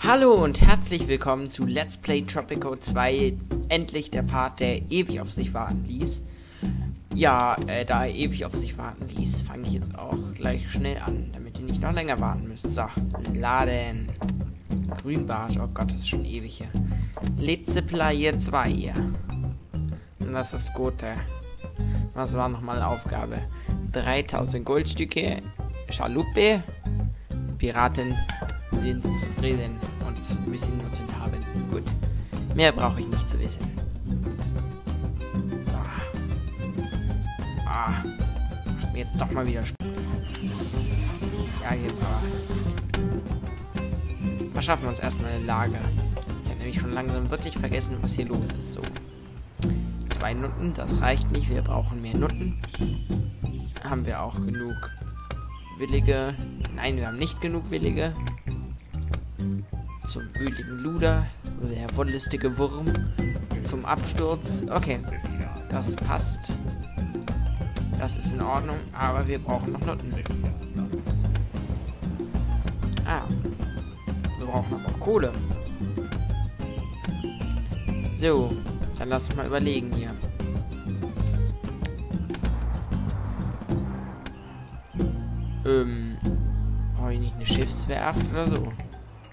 Hallo und herzlich willkommen zu Let's Play Tropico 2. Endlich der Part, der ewig auf sich warten ließ. Ja, äh, da er ewig auf sich warten ließ, fange ich jetzt auch gleich schnell an, damit ihr nicht noch länger warten müsst. So, laden. Grünbart, oh Gott, das ist schon ewig hier. Let's Play 2. Und das ist gut, äh. Was war nochmal Aufgabe? 3000 Goldstücke, Schaluppe, Piraten sind zufrieden und müssen Nutten haben. Gut. Mehr brauche ich nicht zu wissen. So. Ah. Macht mir jetzt doch mal wieder Sp Ja, jetzt aber. Verschaffen wir uns erstmal ein Lager. Ich habe nämlich schon langsam wirklich vergessen, was hier los ist. So. Zwei Nutten, das reicht nicht. Wir brauchen mehr Nutten. Haben wir auch genug Willige? Nein, wir haben nicht genug Willige zum öligen Luder, der wollüstige Wurm, zum Absturz. Okay, das passt. Das ist in Ordnung, aber wir brauchen noch Nutten. Ah, wir brauchen aber auch Kohle. So, dann lass uns mal überlegen hier. Ähm, brauche ich nicht eine Schiffswerft oder so?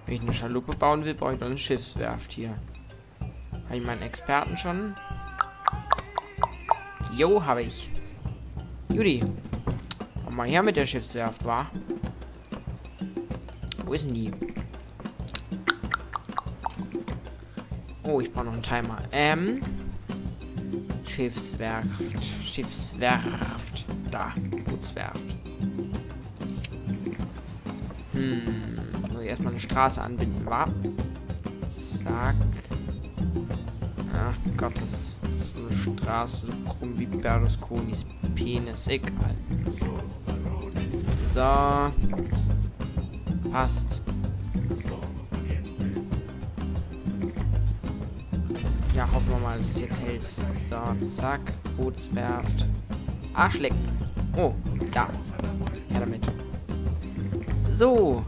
Wenn ich eine Schaluppe bauen will, brauche ich dann eine Schiffswerft hier. Habe ich meinen Experten schon? Jo, habe ich. Judy. Komm mal her mit der Schiffswerft, wa? Wo ist denn die? Oh, ich brauche noch einen Timer. Ähm. Schiffswerft. Schiffswerft. Da. Bootswerft. Hm erstmal eine Straße anbinden, war. Zack. Ach Gott, das ist so eine Straße, so krumm wie Berlusconis Penis. Egal. So. Passt. Ja, hoffen wir mal, dass es jetzt hält. So, zack. Bootswerft. Arschlecken. Oh, da. Ja, damit. So.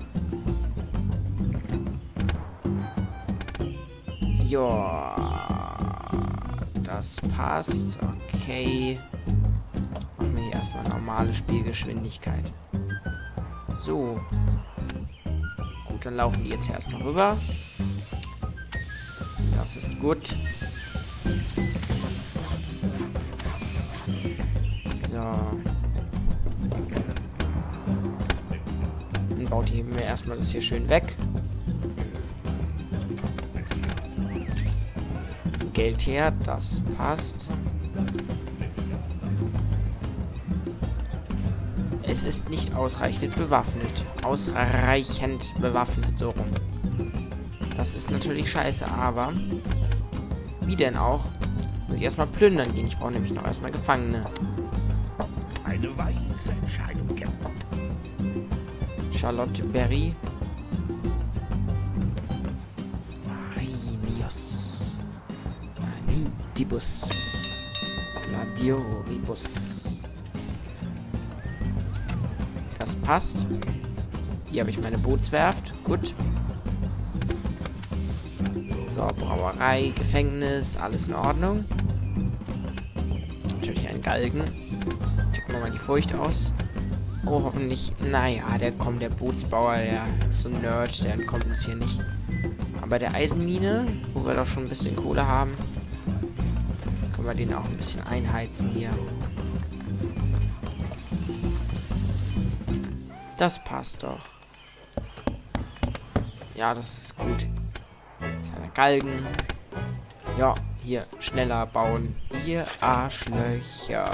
Ja, das passt. Okay. Machen wir hier erstmal normale Spielgeschwindigkeit. So. Gut, dann laufen die jetzt hier erstmal rüber. Das ist gut. So. Dann baut die mir erstmal das hier schön weg. Geld her, das passt. Es ist nicht ausreichend bewaffnet. Ausreichend bewaffnet, so rum. Das ist natürlich scheiße, aber wie denn auch? Muss ich erstmal plündern gehen. Ich brauche nämlich noch erstmal Gefangene. Eine weise Entscheidung, Charlotte Berry Gladiolibus. Gladiolibus. Das passt. Hier habe ich meine Bootswerft. Gut. So, Brauerei, Gefängnis, alles in Ordnung. Natürlich ein Galgen. Checken wir mal die Furcht aus. Oh, hoffentlich. Naja, der kommt, der Bootsbauer, der ist so ein Nerd, der entkommt uns hier nicht. Aber der Eisenmine, wo wir doch schon ein bisschen Kohle haben, wir den auch ein bisschen einheizen hier. Das passt doch. Ja, das ist gut. Kleiner Galgen. Ja, hier schneller bauen. Ihr Arschlöcher.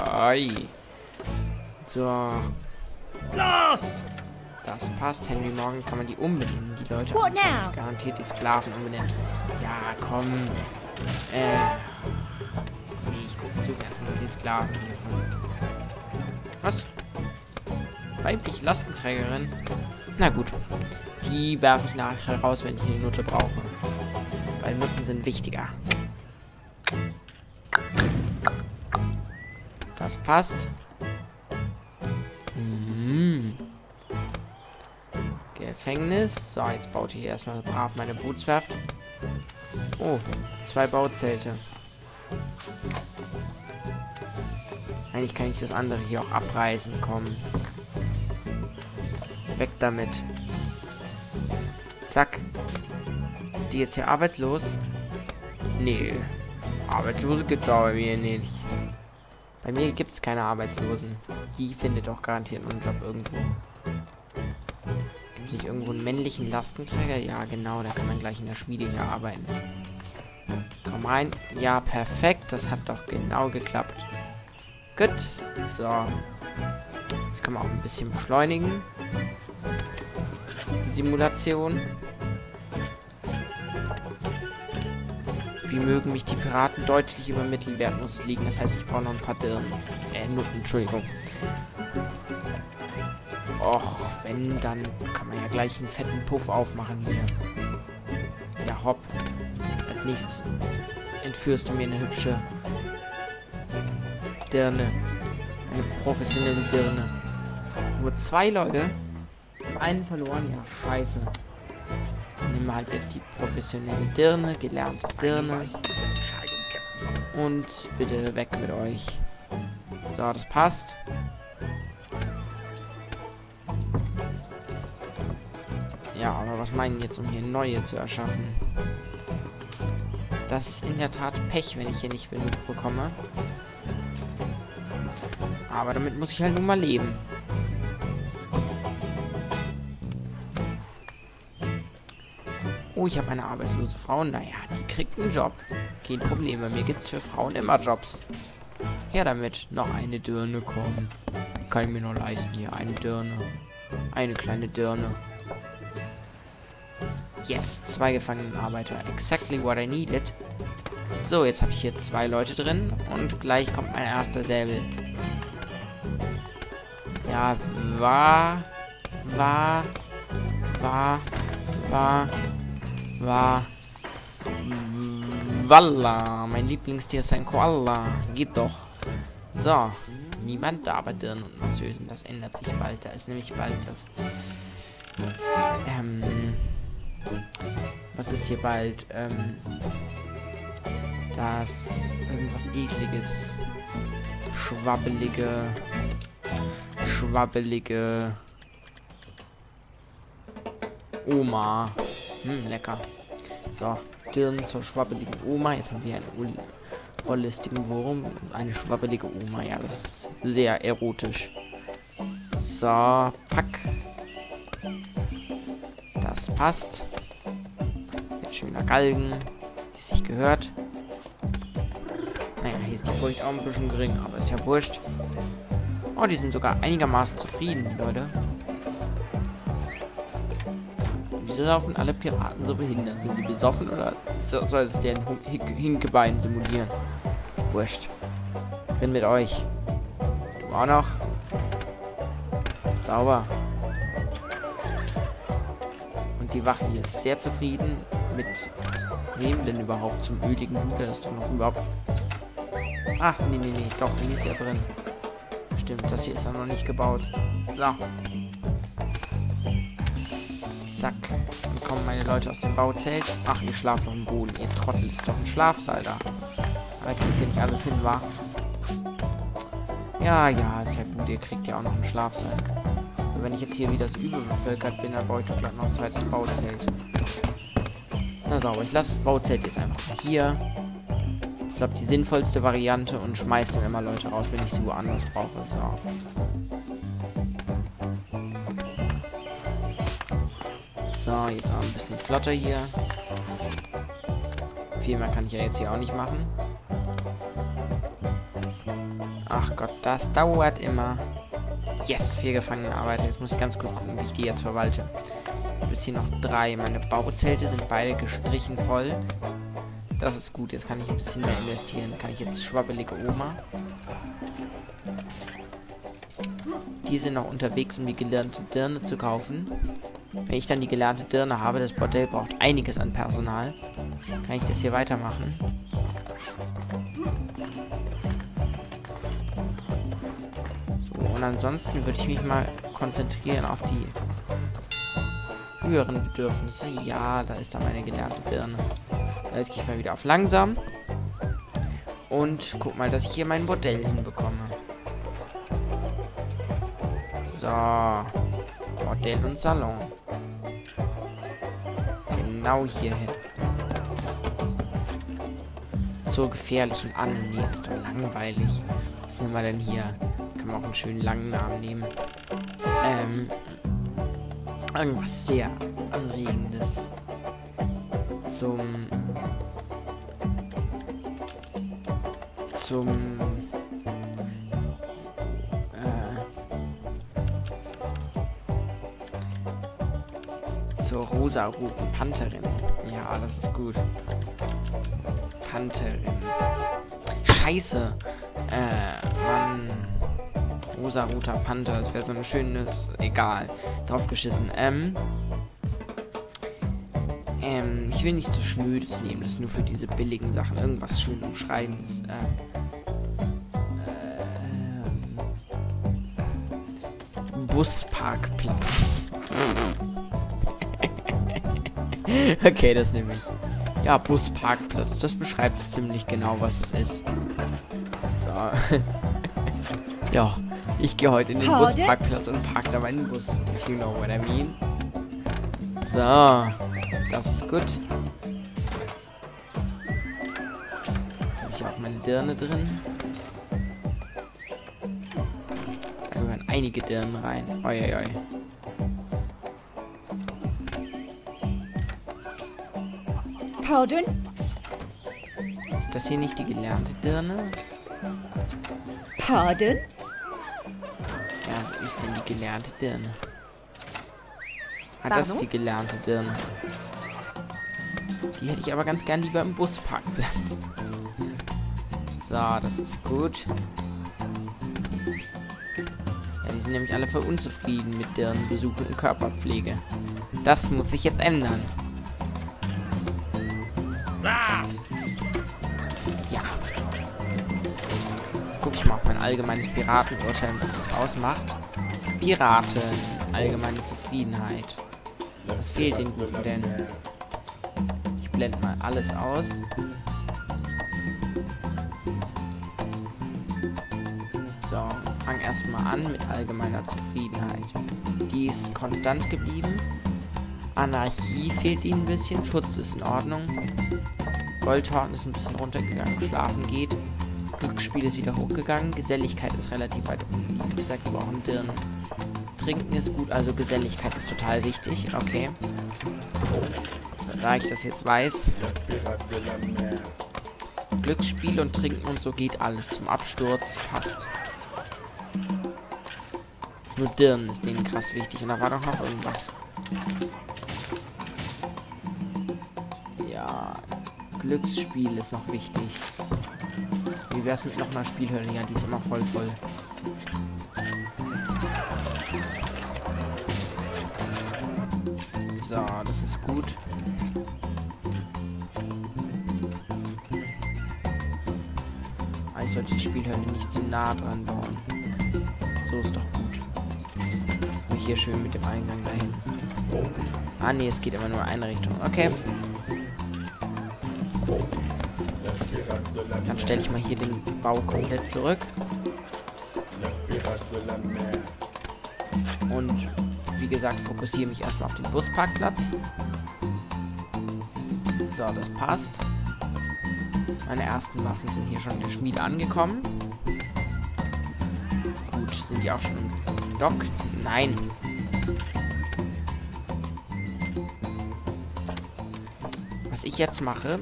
So. Lost! Das passt. Henry Morgan kann man die umbenennen, die Leute. Garantiert die Sklaven umbenennen. Ja, komm. Äh hiervon. Was? Weiblich Lastenträgerin? Na gut. Die werfe ich nachher raus, wenn ich eine Nutte brauche. Weil Nutten sind wichtiger. Das passt. Mhm. Gefängnis. So, jetzt baut hier erstmal brav meine Bootswerft. Oh, zwei Bauzelte. Eigentlich kann ich das andere hier auch abreißen. Komm. Weg damit. Zack. Ist die jetzt hier arbeitslos? Nee. Arbeitslose gibt's auch bei mir nicht. Bei mir gibt's keine Arbeitslosen. Die findet doch garantiert einen Job irgendwo. Gibt es nicht irgendwo einen männlichen Lastenträger? Ja, genau. Da kann man gleich in der Schmiede hier arbeiten. Komm rein. Ja, perfekt. Das hat doch genau geklappt. Gut. So. Jetzt kann man auch ein bisschen beschleunigen. Die Simulation. Wie mögen mich die Piraten deutlich über Mittelwert muss liegen. Das heißt, ich brauche noch ein paar Dirnen. Äh, Nutten, Entschuldigung. Och, wenn, dann kann man ja gleich einen fetten Puff aufmachen hier. Ja, hopp. Als nächstes entführst du mir eine hübsche Dirne. Eine professionelle Dirne. Nur zwei Leute. Einen verloren, ja, scheiße. Nehmen wir halt jetzt die professionelle Dirne, gelernte Dirne. Und bitte weg mit euch. So, das passt. Ja, aber was meinen jetzt, um hier neue zu erschaffen? Das ist in der Tat Pech, wenn ich hier nicht genug bekomme. Aber damit muss ich halt nun mal leben. Oh, ich habe eine arbeitslose Frau. Naja, die kriegt einen Job. Kein Problem, bei mir gibt es für Frauen immer Jobs. Her damit. Noch eine Dirne kommen. Kann ich mir noch leisten hier. Eine Dirne. Eine kleine Dirne. Yes, zwei Gefangenenarbeiter. Exactly what I needed. So, jetzt habe ich hier zwei Leute drin. Und gleich kommt mein erster Säbel. Ja, war, war, war, war, war, Walla. Mein Lieblingstier ist ein Koala. Geht doch. So. Niemand da bei Dirnen und Masseusen. Das ändert sich bald. Da ist nämlich bald das. Ähm. Was ist hier bald? Ähm. Das. Irgendwas ekliges. Schwabbelige schwabbelige Oma. Hm, lecker. So, Dirn zur schwabbeligen Oma. Jetzt haben wir einen wollüstigen Wurm und eine schwabbelige Oma. Ja, das ist sehr erotisch. So, pack. Das passt. Jetzt schöner Galgen, wie es sich gehört. Naja, hier ist die Furcht auch ein bisschen gering, aber ist ja wurscht. Oh, die sind sogar einigermaßen zufrieden, die Leute. Wieso laufen alle Piraten so behindert? Sind die besoffen oder so, soll es deren Hinkebein simulieren? Wurscht. Bin mit euch. Du auch noch. Sauber. Und die Wache hier ist sehr zufrieden mit wem denn überhaupt zum öligen Blut? Das doch noch überhaupt... Ach, nee, nee, nee. Doch, die ist ja drin. Stimmt, das hier ist ja noch nicht gebaut. So. Zack. Dann kommen meine Leute aus dem Bauzelt. Ach, ihr schlaft auf dem Boden. Ihr Trottel ist doch ein Schlafsaal da. Aber kriegt ihr nicht alles hin, wa? Ja, ja, ist ja gut. Ihr kriegt ja auch noch einen Schlafsaal. Also wenn ich jetzt hier wieder so überbevölkert bin, dann baue ich doch noch ein zweites Bauzelt. Na sauber. Ich lasse das Bauzelt jetzt einfach hier. Ich glaube, die sinnvollste Variante und schmeiße dann immer Leute raus, wenn ich sie woanders brauche. So. So, jetzt mal ein bisschen flotter hier. Viel mehr kann ich ja jetzt hier auch nicht machen. Ach Gott, das dauert immer. Yes, vier Gefangenenarbeiter. Jetzt muss ich ganz kurz gucken, wie ich die jetzt verwalte. Bis hier noch drei. Meine Bauzelte sind beide gestrichen voll. Das ist gut. Jetzt kann ich ein bisschen mehr investieren. Kann ich jetzt schwabbelige Oma. Die sind noch unterwegs, um die gelernte Dirne zu kaufen. Wenn ich dann die gelernte Dirne habe, das Bordell braucht einiges an Personal. Kann ich das hier weitermachen. So, und ansonsten würde ich mich mal konzentrieren auf die höheren Bedürfnisse. Ja, da ist da meine gelernte Birne. Jetzt gehe ich mal wieder auf langsam. Und guck mal, dass ich hier mein Bordell hinbekomme. So. Bordell und Salon. Genau hier hin. Zur gefährlichen Anne. Ist doch langweilig. Was nehmen wir denn hier? Kann man auch einen schönen langen Namen nehmen. Ähm. Irgendwas sehr Anregendes. Zum zum äh, zur rosa-roten Pantherin. Ja, das ist gut. Pantherin. Scheiße. Äh, Mann. Rosa-roter Panther. Das wäre so ein schönes. Egal. Draufgeschissen. Ähm. Ähm, ich will nicht so schnödes nehmen. Das ist nur für diese billigen Sachen. Irgendwas schön umschreibendes. Äh. Busparkplatz. okay, das nehme ich. Ja, Busparkplatz. Das beschreibt ziemlich genau, was es ist. So. ja, ich gehe heute in den Busparkplatz und parke da meinen Bus. If you know what I mean. So, das ist gut. Jetzt habe ich auch meine Dirne drin. Einige Dirnen rein. Oi, oi. Pardon? Ist das hier nicht die gelernte Dirne? Pardon? Ja, wo ist denn die gelernte Dirne? Ah, das ist die gelernte Dirne. Die hätte ich aber ganz gern lieber im Busparkplatz. So, das ist gut sind nämlich alle voll unzufrieden mit deren Besuch und Körperpflege. Das muss sich jetzt ändern. Ja. Guck ich mal auf mein allgemeines Piratenurteil, was das ausmacht. Piraten. Allgemeine Zufriedenheit. Was fehlt den Guten denn? Ich blende mal alles aus. An mit allgemeiner Zufriedenheit. Die ist konstant geblieben. Anarchie fehlt ihnen ein bisschen. Schutz ist in Ordnung. Goldhorn ist ein bisschen runtergegangen. Schlafen geht. Glücksspiel ist wieder hochgegangen. Geselligkeit ist relativ weit unten. Wie gesagt, die brauchen Dirn. Trinken ist gut, also Geselligkeit ist total wichtig. Okay. Da ich das jetzt weiß. Glücksspiel und Trinken und so geht alles zum Absturz. Passt. Nur Dirn ist denen krass wichtig. Und da war doch noch irgendwas. Ja, Glücksspiel ist noch wichtig. Wie wär's mit noch einer Spielhölle? Ja, die ist immer voll voll. So, das ist gut. Ah, ich sollte die Spielhölle nicht zu nah dran bauen. So ist doch gut hier schön mit dem Eingang dahin. Ah, nee, es geht immer nur eine Richtung. Okay. Dann stelle ich mal hier den Bau komplett zurück. Und wie gesagt, fokussiere mich erstmal auf den Busparkplatz. So, das passt. Meine ersten Waffen sind hier schon in der Schmiede angekommen. Gut, sind die auch schon im Dock? Nein. Was ich jetzt mache,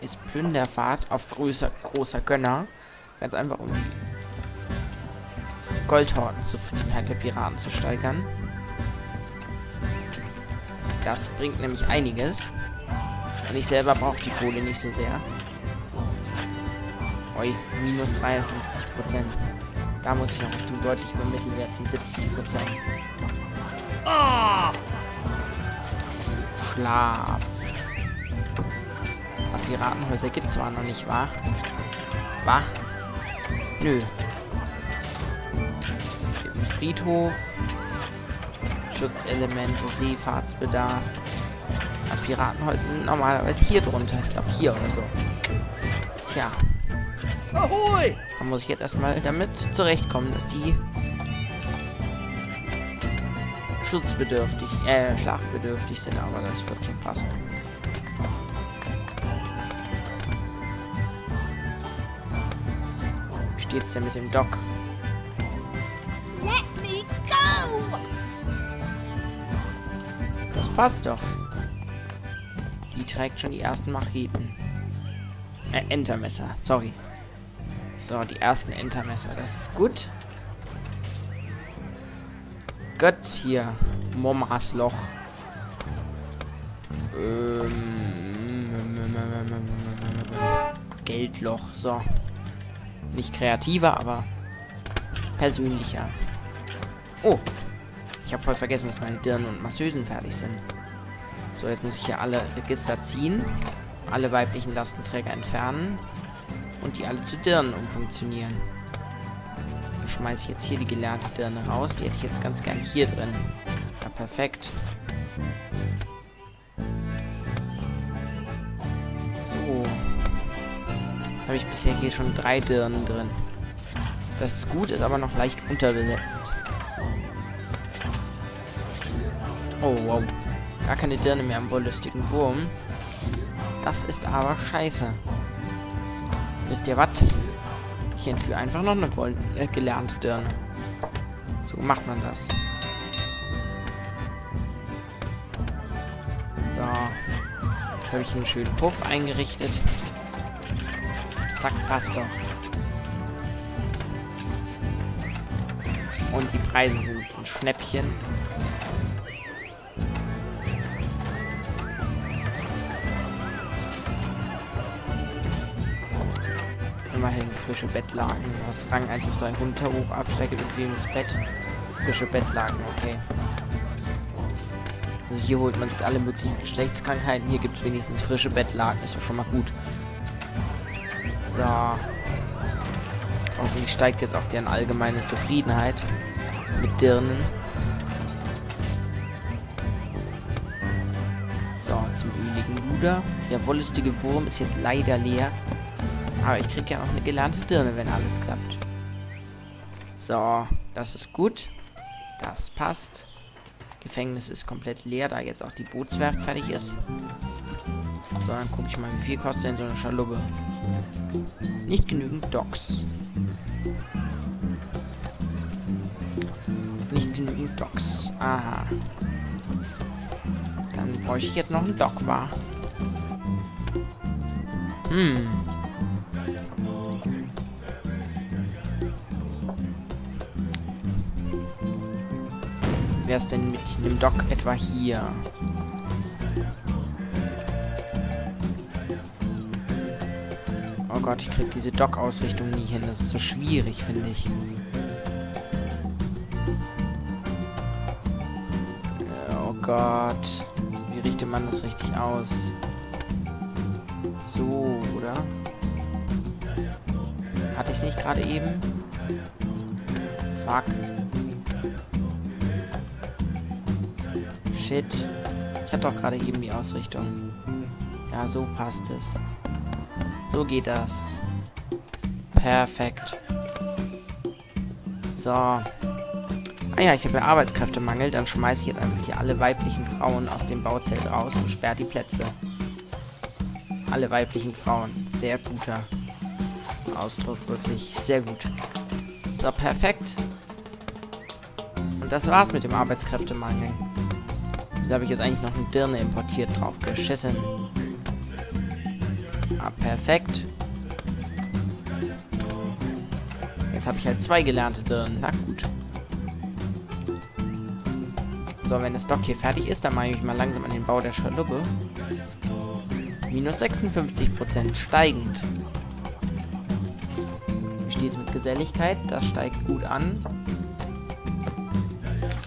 ist Plünderfahrt auf größer, großer Gönner. Ganz einfach, um die Goldhortenzufriedenheit der Piraten zu steigern. Das bringt nämlich einiges. Und ich selber brauche die Kohle nicht so sehr. Oi, minus 53 Prozent. Da muss ich noch was tun. Deutlich über Mittelwert von 70 Prozent. Oh! Schlaf. Piratenhäuser gibt zwar noch nicht, wahr? Wahr? Nö. Friedhof. Schutzelemente, Seefahrtsbedarf. Piratenhäuser sind normalerweise hier drunter. Ich glaube hier oder so. Tja. Ahoi! Da muss ich jetzt erstmal damit zurechtkommen, dass die schutzbedürftig, äh, schlafbedürftig sind, aber das wird schon passen. Wie steht's denn mit dem Dock? Let me go! Das passt doch. Die trägt schon die ersten Macheten. Äh, Entermesser, sorry. So, die ersten Entermesser, das ist gut. Gott hier. Momras Loch. Ähm, Geldloch. So. Nicht kreativer, aber persönlicher. Oh. Ich habe voll vergessen, dass meine Dirnen und Masseusen fertig sind. So, jetzt muss ich hier alle Register ziehen. Alle weiblichen Lastenträger entfernen. Und die alle zu Dirnen umfunktionieren schmeiße ich jetzt hier die gelernte Dirne raus. Die hätte ich jetzt ganz gern hier drin. Ja, perfekt. So. Habe ich bisher hier schon drei Dirnen drin. Das ist gut, ist aber noch leicht unterbesetzt. Oh, wow. Gar keine Dirne mehr am wollüstigen Wurm. Das ist aber scheiße. Wisst ihr was? Ich entführe einfach noch eine Woll äh, gelernte Dirne. So macht man das. So. Jetzt habe ich einen schönen Puff eingerichtet. Zack, passt doch. Und die Preise sind ein Schnäppchen. Frische Bettlaken. Was Rang 1 bis 3 runter, hoch, Absteige, bequemes Bett. Frische Bettlaken, okay. Also hier holt man sich alle möglichen Geschlechtskrankheiten. Hier gibt es wenigstens frische Bettlaken. Ist doch schon mal gut. So. Hoffentlich steigt jetzt auch deren allgemeine Zufriedenheit mit Dirnen. So, zum öligen Luder. Der wollüstige Wurm ist jetzt leider leer. Aber ich kriege ja auch eine gelernte Dirne, wenn alles klappt. So, das ist gut. Das passt. Gefängnis ist komplett leer, da jetzt auch die Bootswerft fertig ist. So, dann gucke ich mal, wie viel kostet denn so eine Schaluppe. Nicht genügend Docks. Nicht genügend Docks. Aha. Dann bräuchte ich jetzt noch einen Dock, war. Hm. Wäre es denn mit einem Dock etwa hier? Oh Gott, ich krieg diese Dock-Ausrichtung nie hin. Das ist so schwierig, finde ich. Oh Gott. Wie richtet man das richtig aus? So, oder? Hatte ich es nicht gerade eben? Fuck. Shit. Ich hatte doch gerade eben die Ausrichtung. Ja, so passt es. So geht das. Perfekt. So. Ah ja, ich habe ja Arbeitskräftemangel. Dann schmeiße ich jetzt einfach hier alle weiblichen Frauen aus dem Bauzelt raus und sperre die Plätze. Alle weiblichen Frauen. Sehr guter Ausdruck. Wirklich sehr gut. So, perfekt. Und das war's mit dem Arbeitskräftemangel. Wieso habe ich jetzt eigentlich noch eine Dirne importiert drauf? Geschissen. Ah, perfekt. Jetzt habe ich halt zwei gelernte Dirnen. Na gut. So, wenn das Dock hier fertig ist, dann mache ich mich mal langsam an den Bau der Schaluppe. Minus 56% steigend. Wie steht es mit Geselligkeit? Das steigt gut an.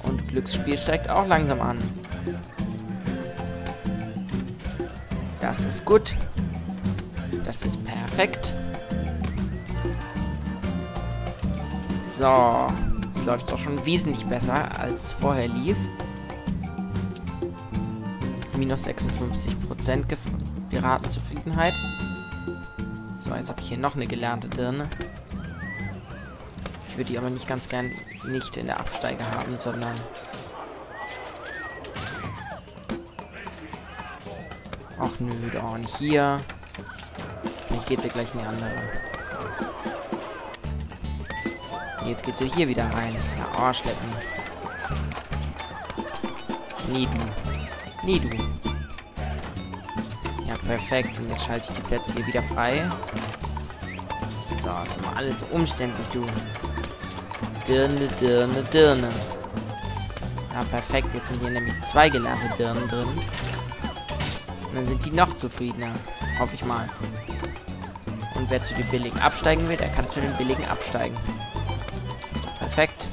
Und Glücksspiel steigt auch langsam an. Das ist gut. Das ist perfekt. So. Es läuft doch schon wesentlich besser, als es vorher lief. minus 56% Piratenzufriedenheit. So, jetzt habe ich hier noch eine gelernte Dirne. Ich würde die aber nicht ganz gern nicht in der Absteige haben, sondern... nö, doch nicht hier. Dann geht sie gleich in die andere. Jetzt geht sie hier wieder rein. Ja, Arschlecken. Nee, du. Nee, du. Ja, perfekt. Und jetzt schalte ich die Plätze hier wieder frei. So, ist immer alles so umständlich, du. Dirne, Dirne, Dirne. Ja, perfekt. Jetzt sind hier nämlich zwei gelernte Dirnen drin. Dann sind die noch zufriedener. Hoffe ich mal. Und wer zu den billigen absteigen will, der kann zu den billigen absteigen. Perfekt.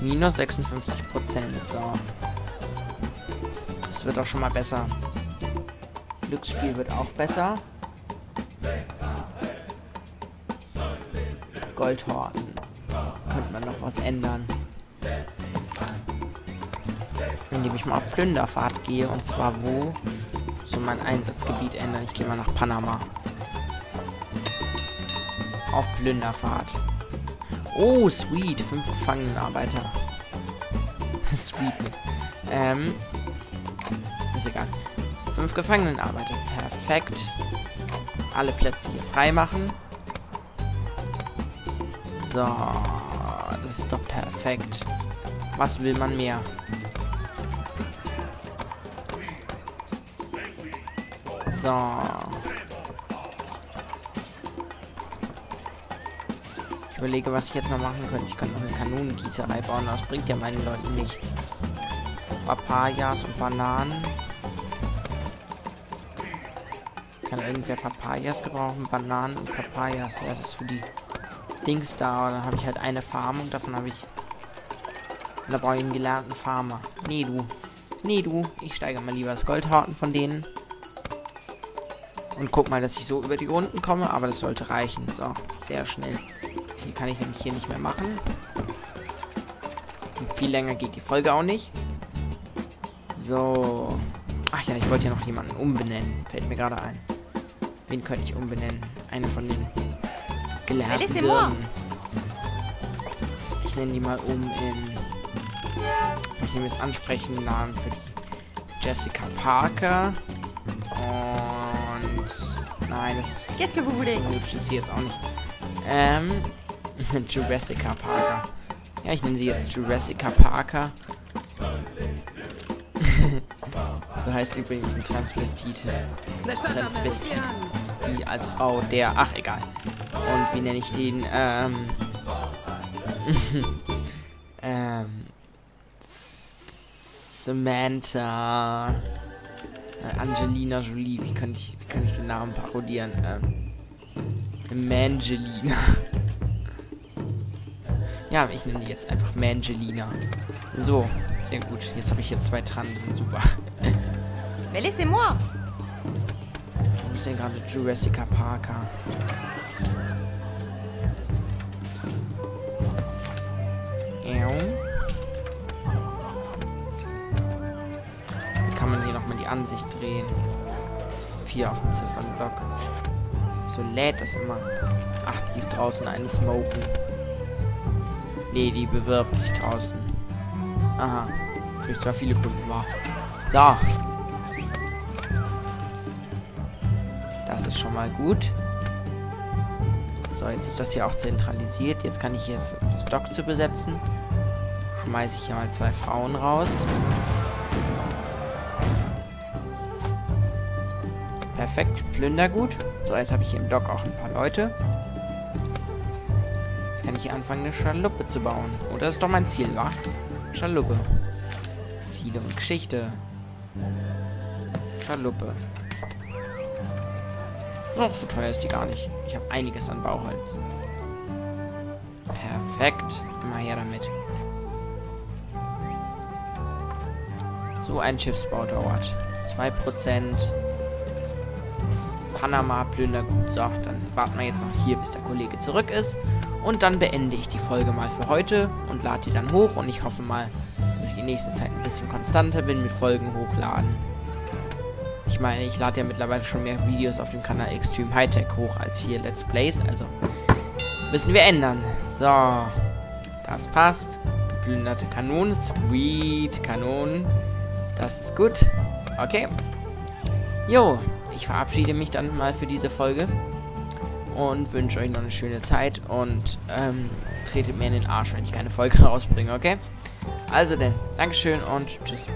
Minus 56 Prozent. So. Das wird auch schon mal besser. Glücksspiel wird auch besser. Goldhorten. Könnte man noch was ändern. Indem ich mal auf Plünderfahrt gehe. Und zwar wo? So mein Einsatzgebiet ändern. Ich gehe mal nach Panama. Auf Plünderfahrt. Oh, sweet. Fünf Gefangenenarbeiter. sweet. Ähm. Ist egal. Fünf Gefangenenarbeiter. Perfekt. Alle Plätze hier frei machen. So. Das ist doch perfekt. Was will man mehr? So. Ich überlege, was ich jetzt noch machen könnte. Ich könnte noch eine Kanonengießerei bauen. Das bringt ja meinen Leuten nichts. Papayas und Bananen. Kann irgendwer Papayas gebrauchen? Bananen und Papayas. Ja, das ist für die Dings da. Und dann habe ich halt eine Farm und davon habe ich... Da brauche ich einen gelernten Farmer. Nee, du. Nee, du. Ich steige mal lieber das Goldhorten von denen. Und guck mal, dass ich so über die Runden komme. Aber das sollte reichen. So, sehr schnell. Die kann ich nämlich hier nicht mehr machen. Und viel länger geht die Folge auch nicht. So. Ach ja, ich wollte ja noch jemanden umbenennen. Fällt mir gerade ein. Wen könnte ich umbenennen? Eine von den gelernten Dirnen. Ich nenne die mal um in... Ich nehme jetzt ansprechenden Namen für die Jessica Parker. Nein, das ist... Voulez? So hübsch ist sie jetzt auch nicht. Ähm... Jurassica Parker. Ja, ich nenne sie jetzt Jurassica Parker. so heißt übrigens ein Transvestit. Transvestit. Die als Frau der. Ach, egal. Und wie nenne ich den? Ähm. ähm. Samantha. Äh, Angelina Jolie. Wie kann ich, wie kann ich den Namen parodieren? Ähm. Mangelina. Ja, ich nenne die jetzt einfach Mangelina. So, sehr gut. Jetzt habe ich hier zwei Transen. Super. Mais laissez-moi Wo ist denn gerade Jurassica Parker? Ja. Wie kann man hier nochmal die Ansicht drehen? Vier auf dem Ziffernblock. So lädt das immer. Ach, die ist draußen eine Smoken. Nee, die bewirbt sich draußen. Aha. Kriegt zwar viele Kunden war. So. Das ist schon mal gut. So, jetzt ist das hier auch zentralisiert. Jetzt kann ich hier, um das Dock zu besetzen, schmeiße ich hier mal zwei Frauen raus. Perfekt, Plündergut. So, jetzt habe ich hier im Dock auch ein paar Leute. Jetzt kann ich hier anfangen, eine Schaluppe zu bauen. Oder das ist doch mein Ziel, wa? Schaluppe. Ziele und Geschichte. Schaluppe. Ach, so teuer ist die gar nicht. Ich habe einiges an Bauholz. Perfekt. Immer her damit. So ein Schiffsbau dauert 2%. Panama Plündergut. So, dann warten wir jetzt noch hier, bis der Kollege zurück ist. Und dann beende ich die Folge mal für heute und lade die dann hoch. Und ich hoffe mal, dass ich in nächster Zeit ein bisschen konstanter bin mit Folgen hochladen. Ich meine, ich lade ja mittlerweile schon mehr Videos auf dem Kanal Extreme Hightech hoch als hier Let's Plays, also müssen wir ändern. So, das passt. Geplünderte Kanonen, sweet Kanonen. Das ist gut. Okay. Jo, ich verabschiede mich dann mal für diese Folge und wünsche euch noch eine schöne Zeit und ähm, tretet mir in den Arsch, wenn ich keine Folge rausbringe, okay? Also denn, Dankeschön und tschüss.